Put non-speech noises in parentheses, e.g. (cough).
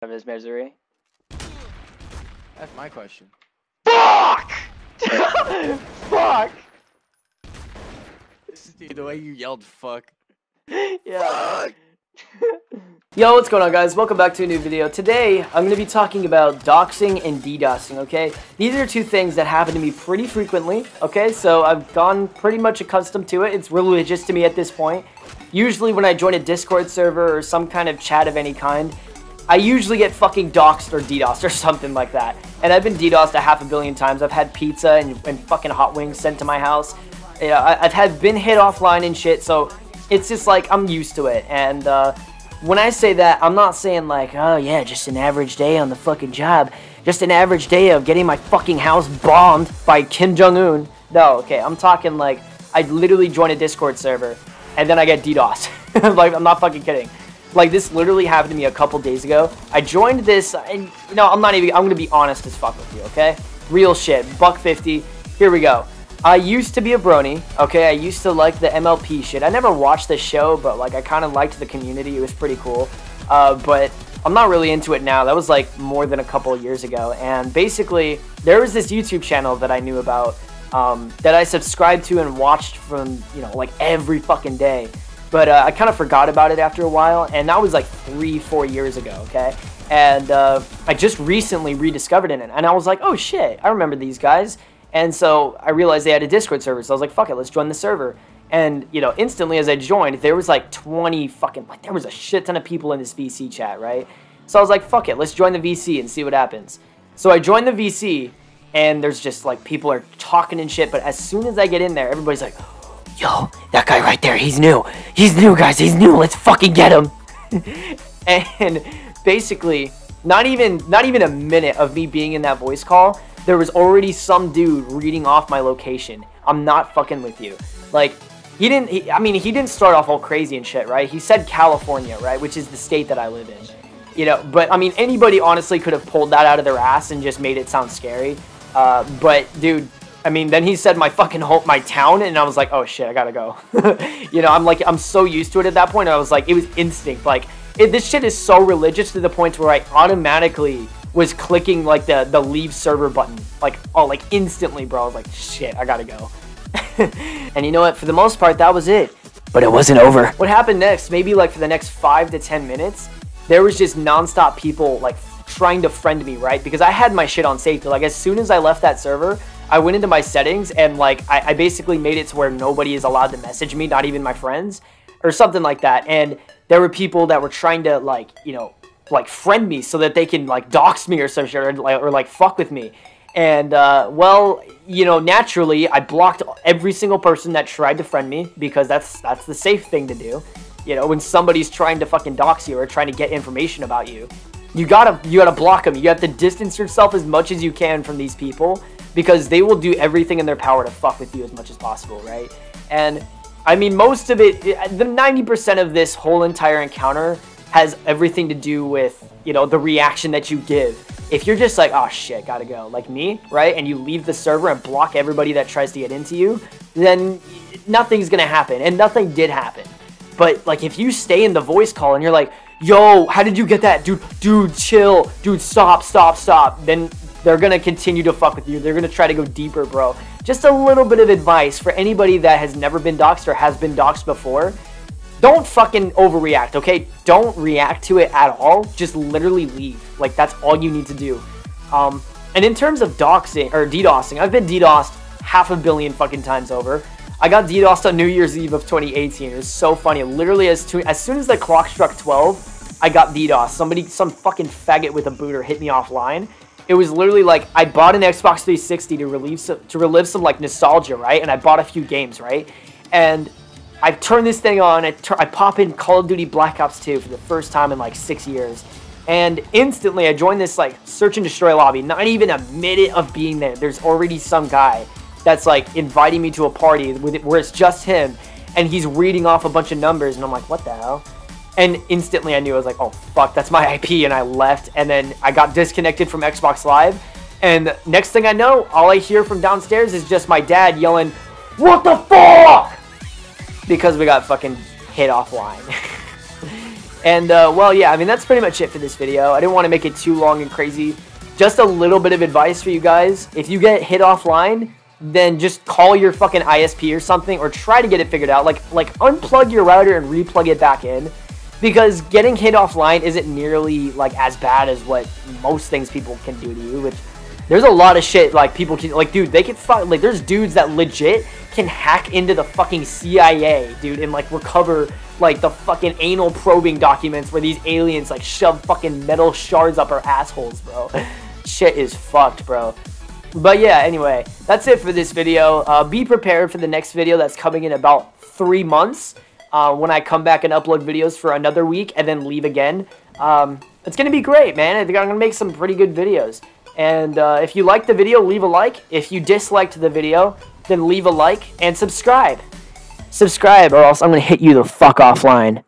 of his misery. That's my question. Fuck! (laughs) Fuck! Dude, the way you yelled fuck. Yeah. (laughs) Yo, what's going on guys? Welcome back to a new video. Today, I'm going to be talking about doxing and DDoSing, okay? These are two things that happen to me pretty frequently, okay? So I've gone pretty much accustomed to it. It's religious to me at this point. Usually when I join a Discord server or some kind of chat of any kind, I usually get fucking doxxed or DDoSed or (laughs) something like that. And I've been DDoSed a half a billion times. I've had pizza and, and fucking hot wings sent to my house. Yeah, I, I've had been hit offline and shit, so it's just like I'm used to it. And uh, when I say that, I'm not saying like, oh yeah, just an average day on the fucking job. Just an average day of getting my fucking house bombed by Kim Jong-un. No, okay, I'm talking like, I literally join a Discord server, and then I get DDoS. (laughs) like, I'm not fucking kidding. Like, this literally happened to me a couple days ago. I joined this, and, you know, I'm not even, I'm gonna be honest as fuck with you, okay? Real shit, buck 50, here we go. I used to be a brony, okay? I used to like the MLP shit. I never watched the show, but, like, I kind of liked the community. It was pretty cool. Uh, but I'm not really into it now. That was, like, more than a couple years ago. And basically, there was this YouTube channel that I knew about um, that I subscribed to and watched from, you know, like, every fucking day. But uh, I kind of forgot about it after a while, and that was like three, four years ago, okay? And uh, I just recently rediscovered it, and I was like, oh shit, I remember these guys. And so I realized they had a Discord server, so I was like, fuck it, let's join the server. And, you know, instantly as I joined, there was like 20 fucking, like, there was a shit ton of people in this VC chat, right? So I was like, fuck it, let's join the VC and see what happens. So I joined the VC, and there's just like people are talking and shit, but as soon as I get in there, everybody's like, yo, that guy right there, he's new. He's new, guys, he's new. Let's fucking get him. (laughs) and basically, not even not even a minute of me being in that voice call, there was already some dude reading off my location. I'm not fucking with you. Like, he didn't, he, I mean, he didn't start off all crazy and shit, right? He said California, right? Which is the state that I live in. You know, but I mean, anybody honestly could have pulled that out of their ass and just made it sound scary. Uh, but dude, I mean, then he said my fucking home, my town, and I was like, oh shit, I gotta go. (laughs) you know, I'm like, I'm so used to it at that point. I was like, it was instinct. Like, it, this shit is so religious to the point where I automatically was clicking like the the leave server button, like oh, like instantly, bro. I was like, shit, I gotta go. (laughs) and you know what? For the most part, that was it. But it wasn't over. What happened next? Maybe like for the next five to ten minutes, there was just nonstop people like trying to friend me, right? Because I had my shit on safety. Like as soon as I left that server, I went into my settings and like I, I, basically made it to where nobody is allowed to message me, not even my friends, or something like that. And there were people that were trying to like you know like friend me so that they can like dox me or some shit or like, or, like fuck with me. And uh, well, you know, naturally, I blocked every single person that tried to friend me because that's that's the safe thing to do. You know, when somebody's trying to fucking dox you or trying to get information about you, you gotta you gotta block them. You have to distance yourself as much as you can from these people because they will do everything in their power to fuck with you as much as possible, right? And I mean, most of it, eh, the 90% of this whole entire encounter has everything to do with, you know, the reaction that you give. If you're just like, oh shit, gotta go, like me, right? And you leave the server and block everybody that tries to get into you, then nothing's gonna happen. And nothing did happen. But like if you stay in the voice call and you're like, yo, how did you get that? Dude, dude, chill. Dude, stop, stop, stop. Then they're going to continue to fuck with you. They're going to try to go deeper, bro. Just a little bit of advice for anybody that has never been doxxed or has been doxxed before. Don't fucking overreact, okay? Don't react to it at all. Just literally leave. Like, that's all you need to do. Um, and in terms of doxing, or DDoSing, I've been DDoSed half a billion fucking times over. I got DDoSed on New Year's Eve of 2018. It was so funny. Literally, as, to, as soon as the clock struck 12, I got DDoS. Somebody, some fucking faggot with a booter hit me offline, it was literally like I bought an Xbox 360 to relieve some, to relive some like nostalgia, right? And I bought a few games, right? And I turn this thing on. I, I pop in Call of Duty Black Ops 2 for the first time in like six years, and instantly I join this like search and destroy lobby. Not even a minute of being there. There's already some guy that's like inviting me to a party with it, where it's just him, and he's reading off a bunch of numbers, and I'm like, what the hell? And instantly I knew I was like, oh fuck, that's my IP, and I left, and then I got disconnected from Xbox Live. And next thing I know, all I hear from downstairs is just my dad yelling, What the fuck? Because we got fucking hit offline. (laughs) And, uh, well, yeah, I mean, that's pretty much it for this video. I didn't want to make it too long and crazy. Just a little bit of advice for you guys. If you get hit offline, then just call your fucking ISP or something, or try to get it figured out. Like, like unplug your router and replug it back in. Because getting hit offline isn't nearly, like, as bad as what most things people can do to you, which... There's a lot of shit, like, people can... Like, dude, they can fuck... Like, there's dudes that legit can hack into the fucking CIA, dude, and, like, recover like the fucking anal probing documents where these aliens like shove fucking metal shards up our assholes, bro. (laughs) Shit is fucked, bro. But yeah, anyway, that's it for this video. Uh, be prepared for the next video that's coming in about three months uh, when I come back and upload videos for another week and then leave again. Um, it's going to be great, man. I think I'm going to make some pretty good videos. And uh, if you liked the video, leave a like. If you disliked the video, then leave a like and subscribe subscribe or else I'm going to hit you the fuck offline.